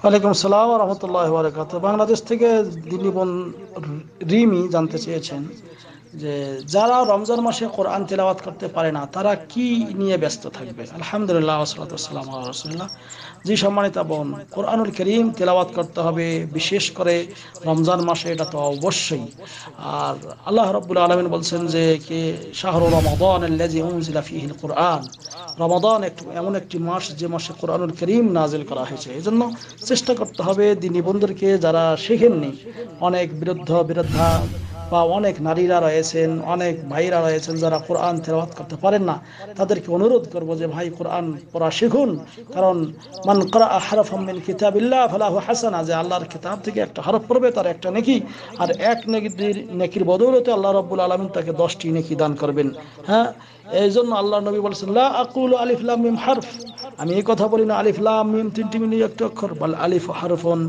ওয়ালাইকুম সালাম রহমতুল্লাহ বাংলাদেশ থেকে দিল্লি বোন রিমি জানতে চেয়েছেন। যে যারা রমজান মাসে কোরআন তেলাওয়াত করতে পারে না, তারা কি নিয়ে ব্যস্ত থাকবে? আলহামদুলিল্লাহ সালাতাম রসুল্লাহ জি সম্মানিতা বোন, কোরআনুল করিম তেলাওয়াত করতে হবে, বিশেষ করে রমজান মাসে এটা তো অবশ্যই। আর আল্লাহ রব্বুল আলমিন বলছেন যে, কে শাহরুল রমাদান কোরআন। রমাদান একটু এমন একটি মাস যে মাসে কোরআনুল করিম নাজিল করা হয়েছে। এই জন্য চেষ্টা করতে হবে, দিনী বন্ধুদেরকে যারা শেখেননি, অনেক বিরুদ্ধ বিরোধা বা অনেক নারীরা রয়েছেন, অনেক ভাইরা রয়েছেন যারা কোরআন তেলাওয়াত করতে পারেন না, তাদেরকে অনুরোধ করব যে ভাই কোরআন পড়া শিখুন। কারণ, মান করা হরফ মিন কিতাবিল্লাহ ফালাহু হাসানা যে আল্লাহর কিতাব থেকে একটা হরফ পড়বে, তার একটা নেকি। আর এক নেকির নেকির বদৌলতে আল্লাহ রব্বুল আলমিন তাকে দশটি নেকি দান করবেন। হ্যাঁ? এই জন্য আল্লাহ নবী বলছেন, লা আকুল আলিফলাম মিম হারফ আমি এই কথা বলি না আলিফলাম মিম তিনটি মিনি একটি অক্ষর বল আলিফ হারফন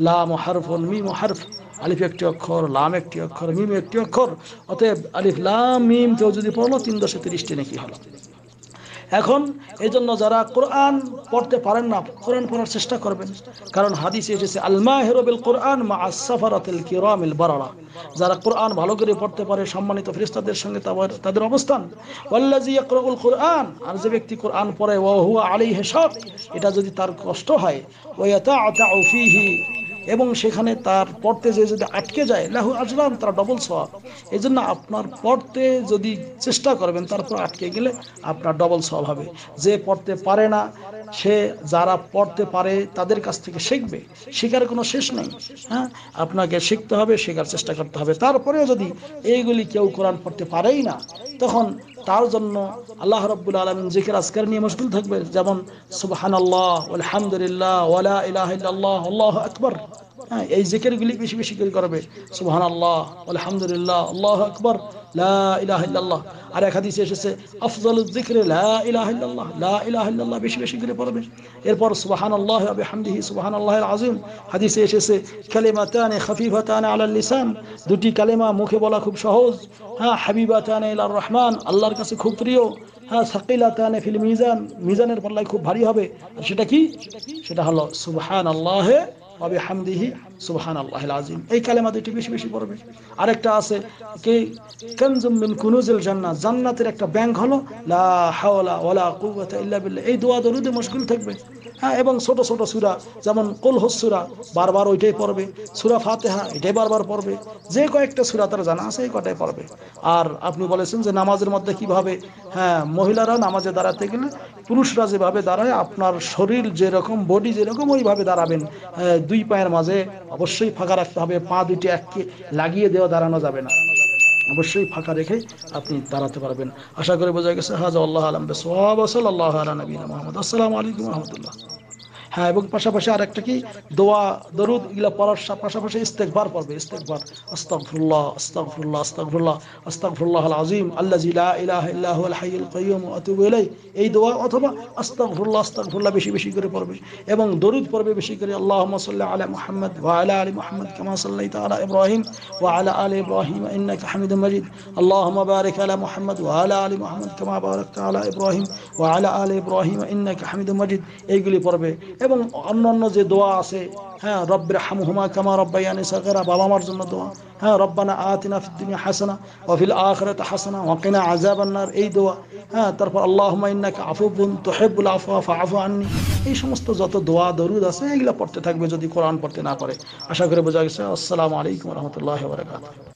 লাম হারফন মিম হারফ। আলিফ একটি অক্ষর, লাম একটি অক্ষর, মিম একটি অক্ষর, অতএব আলিফ, লাম, মিম কেউ যদি পড়ল, তিন দশে তিরিশটি নাকি হলো। এখন এই জন্য যারা কোরআন পড়তে পারেন না, কোরআন পড়ার চেষ্টা করবেন। কারণ হাদিসে এসেছে আলমা হেরবিল কোরআন মা আসাফারাতিল কিরামিল বারারা। যারা কোরআন ভালো করে পড়তে পারে, সম্মানিত ফেরেশতাদের সঙ্গে তাদের অবস্থান ওয়াল্লাজি ইয়াকরাউল কোরআন, আর যে ব্যক্তি কোরআন পড়ে, ওয়া হুয়া আলাইহি শাক, এটা যদি তার কষ্ট হয়, ওয়া ইয়াতাআতাউ ফীহি এবং সেখানে তার পড়তে যে যদি আটকে যায়, লাহু আজরান, তার ডবল সওয়াব এই জন্য আপনার পড়তে যদি চেষ্টা করবেন, তারপর আটকে গেলে আপনার ডবল সওয়াব হবে। যে পড়তে পারে না, সে যারা পড়তে পারে, তাদের কাছ থেকে শিখবে। শেখার কোনো শেষ নেই। হ্যাঁ আপনাকে শিখতে হবে, শেখার চেষ্টা করতে হবে। তারপরেও যদি এইগুলি কেউ কোরআন পড়তে পারেই না, তখন তার জন্য আল্লাহ রব্বুল আলমিন জিকের, আজকার নিয়ে মুশকিল থাকবে। যেমন সুবাহান আল্লাহ আলহামদুলিল্লাহ ওলা ইলাহ আল্লাহ আকবর। হ্যাঁ এই জিকেরগুলি বেশি বেশি করে করবে। সুবহান আল্লাহ আলহামদুলিল্লাহ আল্লাহ আকবর, লা ইলাহ ইল্লাল্লাহ। আর এক হাদিসে এসেছে, আফজাল যিকরে লা ইলাহা ইল্লাল্লাহ, লা ইলাহা ইল্লাল্লাহ বেশি বেশি করে পড়বে। এরপর, সুবহানাল্লাহ ওয়া বিহামদিহি, সুবহানাল্লাহিল আযীম হাদিসে এসেছে, কালিমাতান খাফিফাতান আলাল লিসান দুটি কালেমা মুখে বলা খুব সহজ। হ্যাঁ হাবিবাতান ইলার রহমান আল্লাহর কাছে খুব প্রিয়। হ্যাঁ সাকিলাতান ফিল মিজান মিজানের পাল্লায় খুব ভারী হবে। আর সেটা কি? সেটা হলো, সুবহানাল্লাহ ওয়া হামদিহি সুবহান আল্লাহ আজিম এই কালেমা দুইটি বেশি বেশি পড়বে। আরেকটা আছে কুনুজুল জান্নাত জান্নাতের একটা ব্যাংক হলো, লা হাওলা ওয়ালা কুওয়াতা ইল্লা বিল্লাহ এই দোয়া দরুদে মুশকিল থাকবে। হ্যাঁ এবং ছোট ছোট সূরা, যেমন কুল হুসুরা বারবার ওইটাই পড়বে। সূরা ফাতিহা, এটাই বারবার পড়বে। যে কয়েকটা সূরা তার জানা আছে, এই কটাই পড়বে। আর আপনি বলেছেন যে নামাজের মধ্যে কীভাবে হ্যাঁ মহিলারা নামাজে দাঁড়াতে গেলে পুরুষরা যেভাবে দাঁড়ায়, আপনার শরীর যেরকম বডি যেরকম, ওইভাবে দাঁড়াবেন। দুই পায়ের মাঝে অবশ্যই ফাঁকা রাখতে হবে, পা দুটি এককে লাগিয়ে দেওয়া দাঁড়ানো যাবে না। অবশ্যই ফাঁকা রেখে আপনি দাঁড়াতে পারবেন। আশা করে বোঝা গেছে হাজ আল্লাহ আলম বেসব সাল্লাহ আলা মোহাম্মদ। আসসালামু আলাইকুম রহমতুল্লাহ। হ্যাঁ এবং পাশাপাশি আর একটা কি? দোয়া, দরুদ এগুলা পড়ার পাশাপাশি ইস্তেকবার পড়বে ইস্তেকবার আস্তাগফিরুল্লাহ আস্তাগফিরুল্লাহ আস্তাগফিরুল্লাহ আস্তাগফিরুল্লাহ আল আযীম আল্লাযী লা ইলাহা ইল্লা হুয়াল হাইয়ুল কাইয়্যুম ওয়া আতুবু ইলাইহি। এই দোয়া অথবা আস্তাগফিরুল্লাহ আস্তাগফিরুল্লাহ বেশি বেশি করে পড়বে। এবং দরুদ পড়বে বেশি করে, আল্লাহুম্মা সাল্লি আলা মুহাম্মদ ওয়া আলা আলি মুহাম্মদ কামা সাল্লাইতা আলা ইব্রাহিম ওয়া আলা আলি ইব্রাহিম ইন্নাকা হামিদুম মাজিদ। আল্লাহুম্মা বারিক আলা মুহাম্মদ ওয়া আলা আলি মুহাম্মদ কামা বারাকতা আলা ইব্রাহিম ওয়া আলা আলি ইব্রাহিম ইন্নাকা হামিদুম মাজিদ। এইগুলি পড়বে। এবং অন্যান্য যে দোয়া আছে হ্যাঁ রব্বের হামহুমা কামা রব্বাইয়ানি সাগরা, বাবা মার জন্য দোয়া হ্যাঁ রব্বানা আতিনা ফিদ হাসানা ওয়া ফিল আখিরাতি হাসানা ওয়া কিনা আযাবান এই দোয়া হ্যাঁ তারপর আল্লাহুম্মা ইন্নাকা আফুবুন তুহিব্বুল আফওয়া ফাআফু আননি, এই সমস্ত যত দোয়া দরুদ আছে এগুলো পড়তে থাকবে যদি কোরআন পড়তে না পারে। আশা করে বোঝা গেছে। আসসালামু আলাইকুম রাহমাতুল্লাহি বারাকাতুহু।